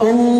Oh.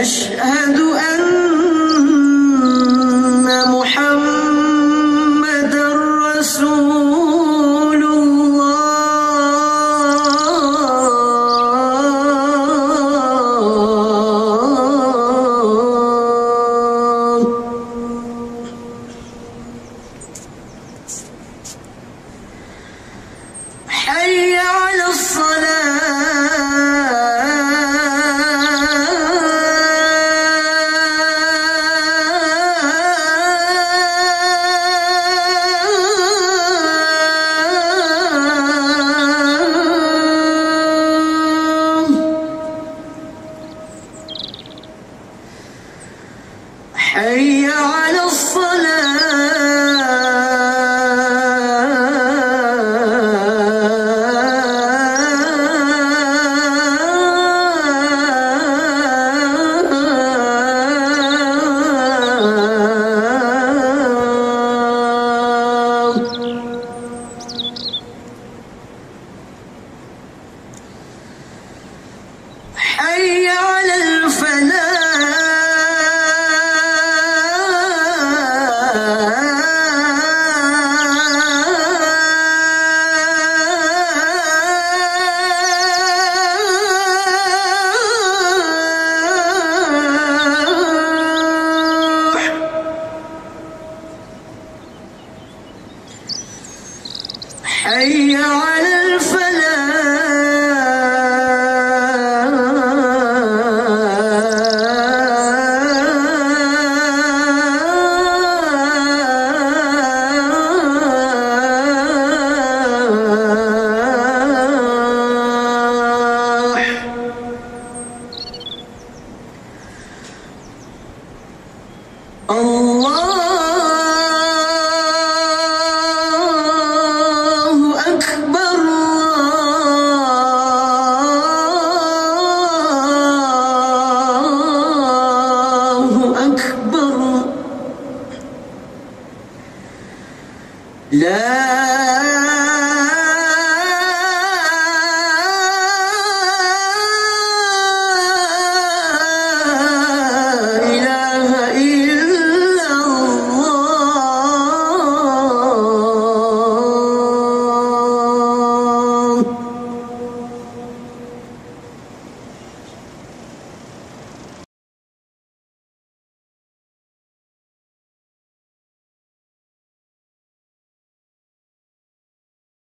أشهد حي على الفلاح لا